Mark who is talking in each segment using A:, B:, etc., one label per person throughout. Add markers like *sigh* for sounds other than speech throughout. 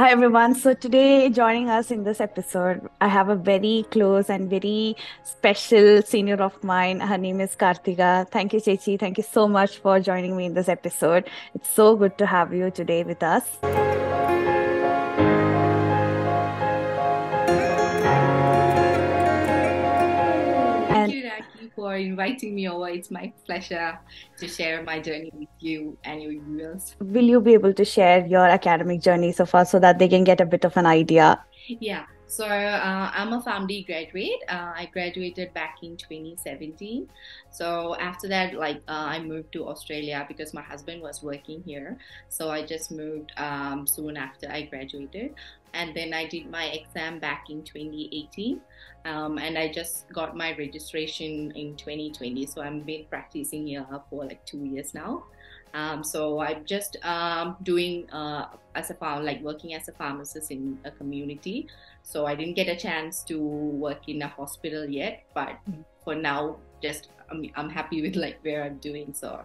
A: Hi everyone. So today joining us in this episode, I have a very close and very special senior of mine. Her name is Karthika. Thank you, Chechi. Thank you so much for joining me in this episode. It's so good to have you today with us.
B: For inviting me over. It's my pleasure to share my journey with you and your viewers.
A: Will you be able to share your academic journey so far so that they can get a bit of an idea?
B: Yeah, so uh, I'm a PharmD graduate. Uh, I graduated back in 2017. So after that, like uh, I moved to Australia because my husband was working here. So I just moved um, soon after I graduated, and then I did my exam back in 2018. Um, and I just got my registration in 2020. So I've been practicing here for like two years now. Um, so I'm just um, doing uh, as a farm, like working as a pharmacist in a community. So I didn't get a chance to work in a hospital yet, but for now, just I'm, I'm happy with like where I'm doing. So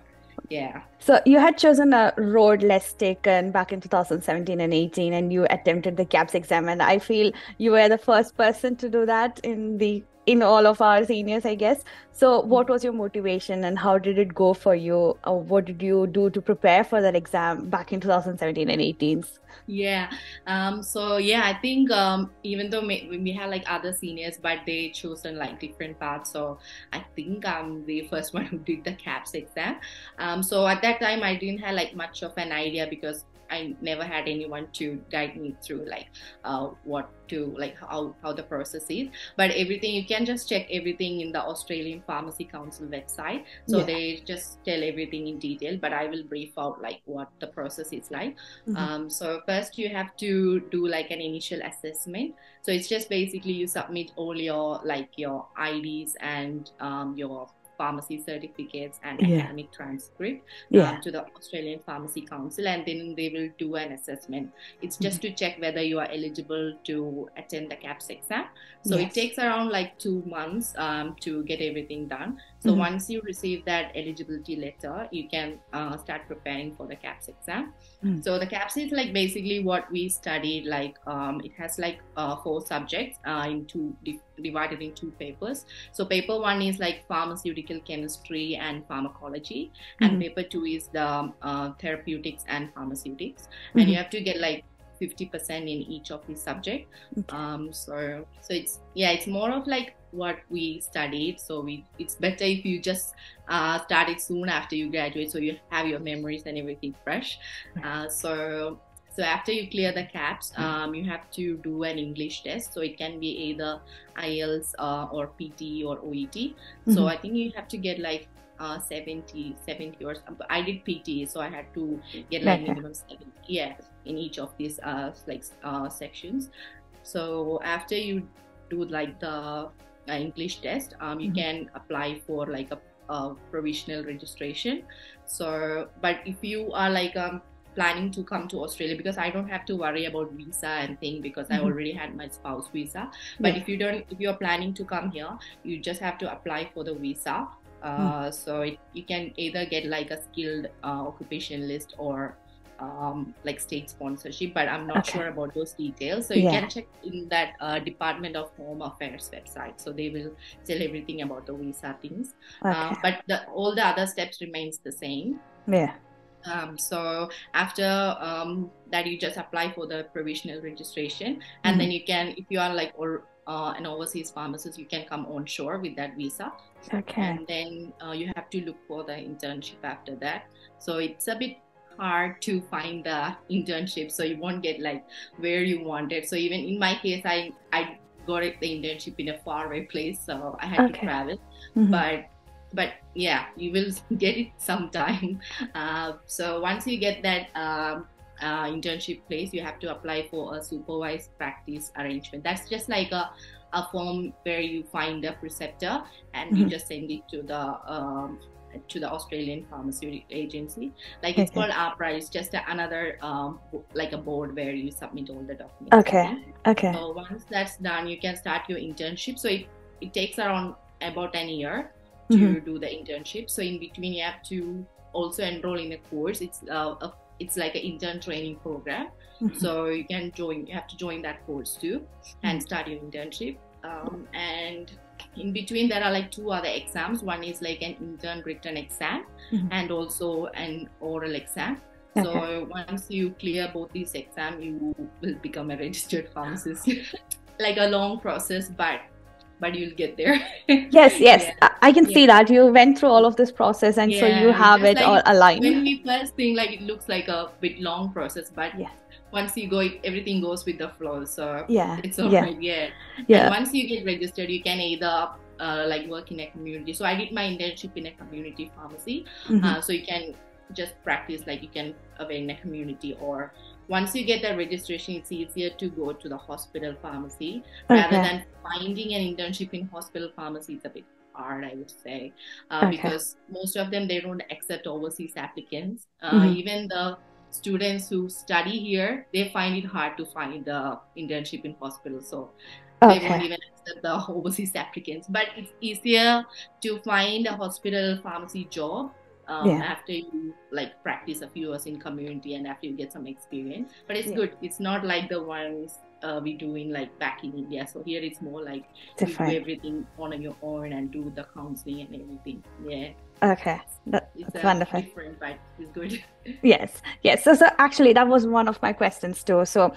B: yeah.
A: So you had chosen a road less taken back in 2017 and 18, and you attempted the KAPS exam, and I feel you were the first person to do that in the in all of our seniors, I guess. So, what was your motivation and how did it go for you? Or what did you do to prepare for that exam back in 2017 and 18?
B: Yeah. Um, so yeah, I think um, even though we, we had like other seniors, but they chosen like different paths. So I think I'm the first *laughs* one who did the KAPS exam. Um, so at that time, I didn't have like much of an idea because I never had anyone to guide me through like uh, what to like how, how the process is but everything you can just check everything in the Australian Pharmacy Council website so yeah. they just tell everything in detail but I will brief out like what the process is like mm-hmm. um, so first you have to do like an initial assessment so it's just basically you submit all your like your IDs and um, your pharmacy certificates and yeah. academic transcript um, yeah. um, to the Australian Pharmacy Council, and then they will do an assessment. It's just mm-hmm. to check whether you are eligible to attend the KAPS exam. So yes. it takes around like two months um, to get everything done. So mm-hmm. once you receive that eligibility letter, you can uh, start preparing for the KAPS exam. Mm. So the KAPS is like basically what we studied. Like um, it has like uh, four subjects uh, in two divided in two papers. So paper one is like pharmaceutical chemistry and pharmacology, mm-hmm. and paper two is the uh, therapeutics and pharmaceutics. Mm-hmm. And you have to get like 50% in each of these subjects. Okay. Um, so so it's yeah, it's more of like what we studied. So we it's better if you just uh, start it soon after you graduate, so you have your memories and everything fresh. Uh, so so after you clear the KAPS, um, you have to do an English test. So it can be either IELTS uh, or PT or OET. Mm-hmm. So I think you have to get like uh, 70, 70 or. I did PT, so I had to get like minimum 70, yeah, in each of these uh, like uh, sections. So after you do like the uh, English test, um, you mm-hmm. can apply for like a, a, provisional registration. So, but if you are like um, planning to come to Australia, because I don't have to worry about visa and thing because mm-hmm. I already had my spouse visa. But yeah. if you don't, if you're planning to come here, you just have to apply for the visa. Uh, So it, you can either get like a skilled uh, occupation list or um, like state sponsorship, but I'm not okay. sure about those details. So you yeah. can check in that uh, Department of Home Affairs website. So they will tell everything about the visa things. Uh, okay. But the, all the other steps remains the same.
A: Yeah.
B: Um, so after um, that, you just apply for the provisional registration, and mm-hmm. then you can, if you are like or uh, an overseas pharmacist, you can come on shore with that visa.
A: Okay.
B: And then uh, you have to look for the internship after that. So it's a bit hard to find the internship so you won't get like where you want it so even in my case i i got the internship in a faraway place so i had okay. to travel mm-hmm. but but yeah you will *laughs* get it sometime uh, so once you get that um, uh, internship place you have to apply for a supervised practice arrangement that's just like a, a form where you find a preceptor and mm-hmm. you just send it to the um, to the Australian Pharmaceutical Agency. Like it's called AHPRA. It's just another um, like a board where you submit all the documents.
A: Okay. Okay.
B: So once that's done, you can start your internship. So it, it takes around about an year to mm-hmm. do the internship. So in between, you have to also enroll in a course. It's uh, a, it's like an intern training program. Mm-hmm. So you can join. You have to join that course too, mm-hmm. and start your internship. Um, and in between there are like two other exams one is like an intern written exam mm-hmm. and also an oral exam okay. so once you clear both these exams you will become a registered pharmacist *laughs* like a long process but but you'll get there *laughs*
A: yes yes yeah. i can yeah. see that you went through all of this process and yeah. so you have it like all aligned
B: when we first think like it looks like a bit long process but yeah once you go everything goes with the flow so
A: yeah
B: it's all yeah. right yeah yeah and once you get registered you can either uh, like work in a community so i did my internship in a community pharmacy mm-hmm. uh, so you can just practice like you can away in a community or once you get that registration it's easier to go to the hospital pharmacy okay. rather than finding an internship in hospital pharmacy it's a bit hard i would say uh, okay. because most of them they don't accept overseas applicants uh, mm-hmm. even the students who study here they find it hard to find the internship in hospital so okay. they won't even accept the *laughs* overseas applicants but it's easier to find a hospital pharmacy job um, yeah. after you like practice a few years in community and after you get some experience but it's yeah. good it's not like the ones uh, we do in like back in india so here it's more like Different. you do everything on your own and do the counseling and everything yeah
A: Okay, that, that's wonderful.
B: Different, but it's good. *laughs*
A: yes, yes. So, so actually, that was one of my questions too. So,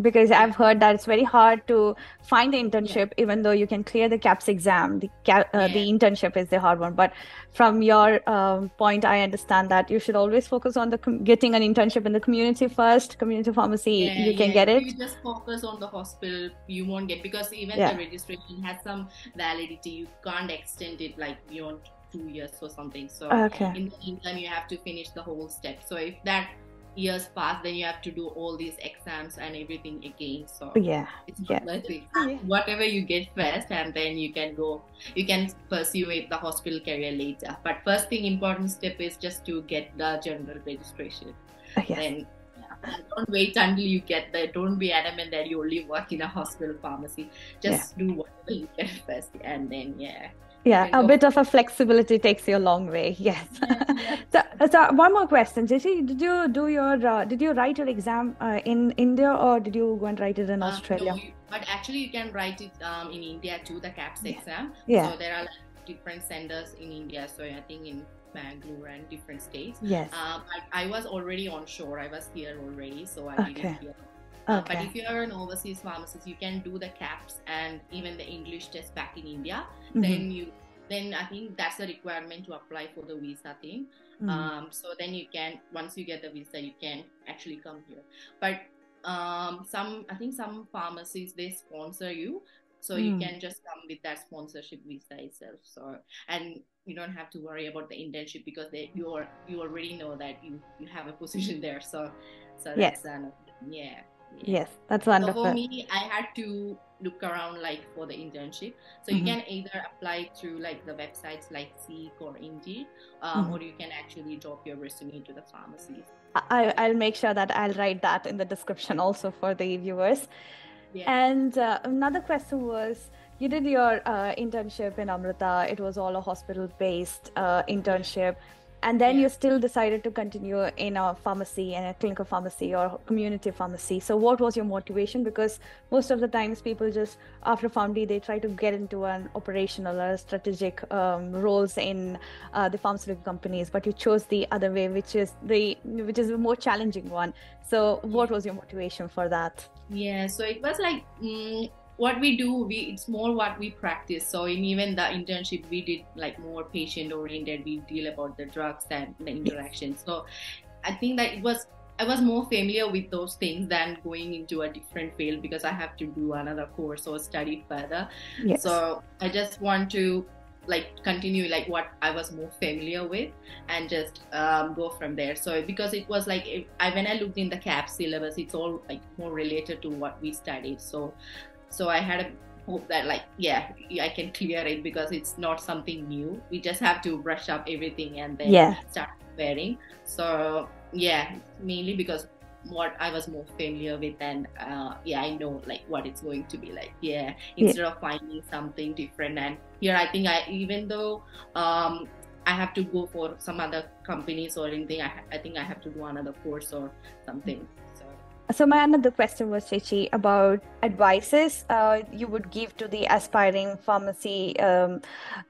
A: because I've heard that it's very hard to find the internship, yeah. even though you can clear the KAPS exam. The uh, yeah. the internship is the hard one. But from your um, point, I understand that you should always focus on the com- getting an internship in the community first. Community pharmacy, yeah, you can get it.
B: If you just focus on the hospital, you won't get because even the registration has some validity. You can't extend it like beyond two years or something. So okay. in the meantime, you have to finish the whole step. So if that years pass, then you have to do all these exams and everything again. So
A: yeah,
B: it's
A: not
B: yeah. worth it. Whatever you get first, and then you can go, you can pursue the hospital career later. But first thing, important step is just to get the general registration.
A: Uh, yes.
B: Then don't wait until you get there. Don't be adamant that you only work in a hospital pharmacy. Just yeah. do whatever you get first, and then yeah
A: yeah a bit of a flexibility takes you a long way *laughs* yes *laughs* yeah, so, so one more question did you did you do your uh, did you write your exam uh, in india or did you go and write it in uh, australia no,
B: but actually you can write it um, in india too the KAPS
A: yeah.
B: exam
A: yeah
B: so there are like different centers in india so i think in Bangalore and different states.
A: Yes.
B: Um, I, I was already on shore. I was here already, so I
A: okay.
B: did it here
A: Okay.
B: Uh, but if you are an overseas pharmacist, you can do the KAPS and even the English test back in India. Mm-hmm. Then you then I think that's a requirement to apply for the visa thing. Mm-hmm. Um, so then you can once you get the visa, you can actually come here. But um, some I think some pharmacies they sponsor you, so mm. you can just come with that sponsorship visa itself. So and you don't have to worry about the internship because they you are you already know that you you have a position *laughs* there. So so
A: yes.
B: that's uh, yeah.
A: Yes, that's wonderful.
B: So for me, I had to look around like for the internship. So you mm-hmm. can either apply through like the websites like Seek or Indeed, um, mm-hmm. or you can actually drop your resume to the pharmacies.
A: I, I'll make sure that I'll write that in the description also for the viewers. Yeah. And uh, another question was you did your uh, internship in Amrita. It was all a hospital based uh, internship and then yeah. you still decided to continue in a pharmacy and a clinical pharmacy or community pharmacy. So what was your motivation? Because most of the times people just after pharmacy they try to get into an operational or strategic um, roles in uh, the pharmaceutical companies but you chose the other way which is the which is a more challenging one. So what was your motivation for that?
B: Yeah so it was like mm, what we do we it's more what we practice so in even the internship we did like more patient oriented we deal about the drugs and the interaction so i think that it was I was more familiar with those things than going into a different field because I have to do another course or study further.
A: Yes.
B: So I just want to like continue like what I was more familiar with and just um, go from there. So because it was like I when I looked in the CAP syllabus, it's all like more related to what we studied. So so i had a hope that like yeah i can clear it because it's not something new we just have to brush up everything and then
A: yeah.
B: start wearing so yeah mainly because what I was more familiar with, and uh, yeah, I know like what it's going to be like. Yeah, instead yeah. of finding something different, and here I think I even though um, I have to go for some other companies or anything, I, I think I have to do another course or something. So
A: So my another question was, Chechi, about advices uh, you would give to the aspiring pharmacy um,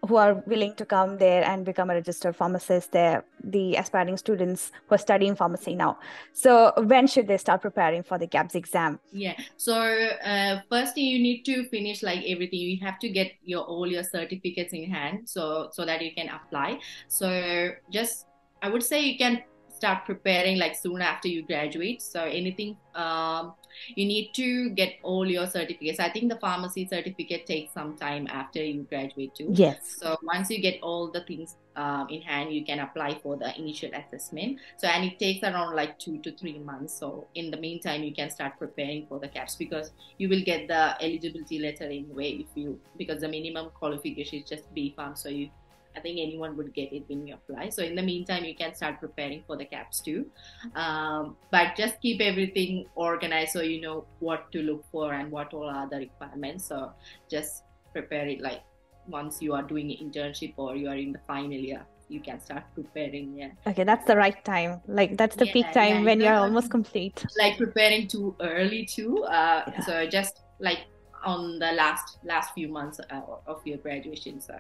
A: who are willing to come there and become a registered pharmacist. There, the aspiring students who are studying pharmacy now. So when should they start preparing for the KAPS exam?
B: Yeah. So uh, firstly, you need to finish like everything. You have to get your all your certificates in hand, so so that you can apply. So just I would say you can start preparing like soon after you graduate. So anything um, you need to get all your certificates. I think the pharmacy certificate takes some time after you graduate too.
A: Yes.
B: So once you get all the things um, in hand, you can apply for the initial assessment. So and it takes around like two to three months. So in the meantime, you can start preparing for the KAPS because you will get the eligibility letter anyway if you because the minimum qualification is just B Pharm. So you I think anyone would get it when you apply. So in the meantime, you can start preparing for the KAPS too. Um, but just keep everything organized so you know what to look for and what all are the requirements. So just prepare it like once you are doing an internship or you are in the final year. You can start preparing, yeah.
A: Okay, that's the right time. Like that's the
B: Yeah,
A: peak time
B: yeah,
A: when
B: you
A: you're almost complete.
B: Like preparing too early too. Uh,
A: Yeah.
B: So just like on the last last few months uh, of your graduation. So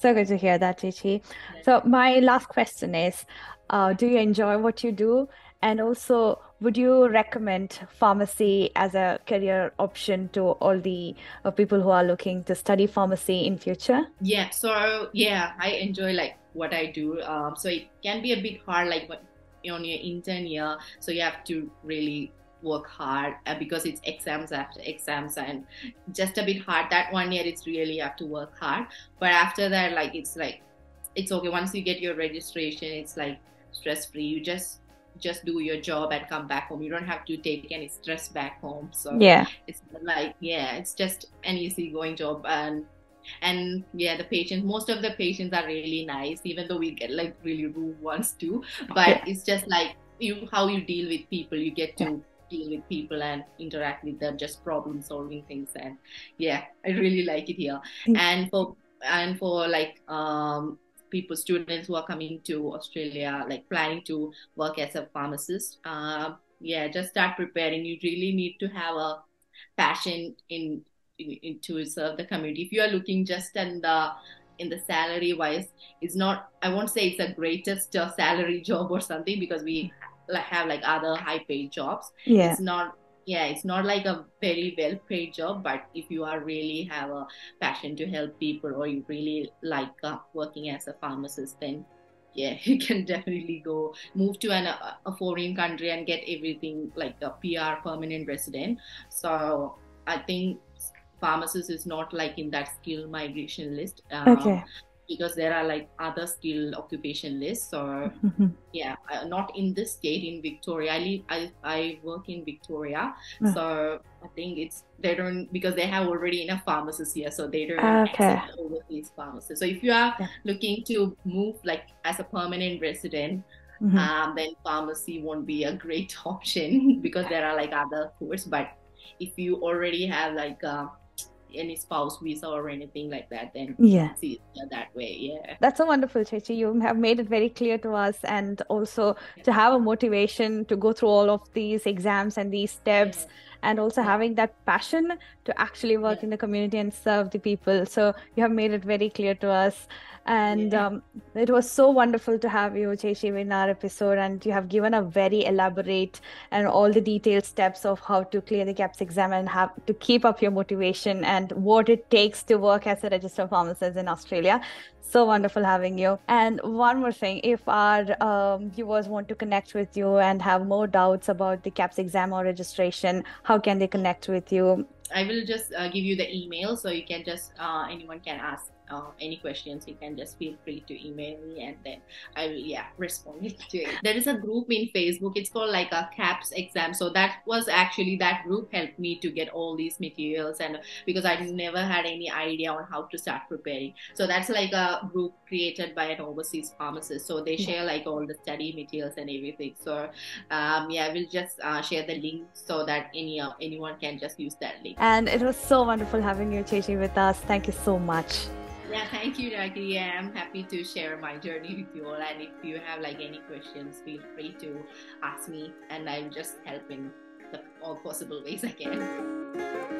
A: So good to hear that,
B: Chechi.
A: So my last question is, uh, do you enjoy what you do? And also, would you recommend pharmacy as a career option to all the uh, people who are looking to study pharmacy in future?
B: Yeah, so yeah, I enjoy like what I do. Um, so it can be a bit hard, like on your intern year, so you have to really work hard uh, because it's exams after exams and just a bit hard. That one year, it's really you have to work hard. But after that, like it's like it's okay. Once you get your registration, it's like stress free. You just just do your job and come back home. You don't have to take any stress back home. So
A: Yeah.
B: it's like yeah it's just an easy going job and and yeah the patients most of the patients are really nice even though we get like really rude ones too but
A: Yeah.
B: it's just like you how you deal with people you get to deal with people and interact with them just problem solving things. And yeah i really like it here. And for and for like um people students who are coming to australia like planning to work as a pharmacist um yeah just start preparing. You really need to have a passion in, in, in to serve the community. If you are looking just in the in the salary wise it's not i won't say it's a greatest uh, salary *laughs* job or something because we like have like other high paid jobs
A: Yeah.
B: it's not yeah it's not like a very well paid job but if you are really have a passion to help people or you really like uh, working as a pharmacist then yeah *laughs* you can definitely go move to an, a, a foreign country and get everything like a pr permanent resident so i think pharmacist is not like in that skill migration list um,
A: Okay.
B: Because there are like other skill occupation lists so *laughs*
A: Mhm.
B: yeah uh, not in this state in victoria i live i, I work in victoria
A: Mm.
B: so i think it's they don't because they have already enough pharmacists here so they don't
A: Okay.
B: accept overseas pharmacists so if you are
A: Yeah.
B: looking to move like as a permanent resident
A: Mhm.
B: um, then pharmacy won't be a great *laughs* option because there are like other courses but if you already have like uh, any spouse visa or anything like that then
A: Yeah.
B: that way yeah
A: That's so wonderful, Chechi. You have made it very clear to us, and also to have a motivation to go through all of these exams and these steps, and also
B: Yeah.
A: having that passion to actually work
B: Yeah.
A: in the community and serve the people. So you have made it very clear to us. And
B: Yeah.
A: um, it was so wonderful to have you, Chechi, in our episode. And you have given a very elaborate and all the detailed steps of how to clear the KAPS exam and have to keep up your motivation and what it takes to work as a registered pharmacist in Australia. So wonderful having you. And one more thing, if our um, viewers want to connect with you and have more doubts about the KAPS exam or registration, how can they connect with you?
B: I will just uh, give you the email so you can just uh, anyone can ask uh, any questions. You can just feel free to email me and then I will yeah respond *laughs* to it. There is a group in Facebook. It's called like a KAPS exam. So that was actually that group helped me to get all these materials and because I just never had any idea on how to start preparing. So that's like a group created by an overseas pharmacist. So they share like all the study materials and everything. So um, yeah, I will just uh, share the link so that any uh, anyone can just use that link.
A: And it was so wonderful having you, Chechi, with us. Thank you so much.
B: Yeah, thank you, Rakhi. Yeah, I'm happy to share my journey with you all. And if you have like any questions, feel free to ask me, and I'm just helping the all possible ways I can.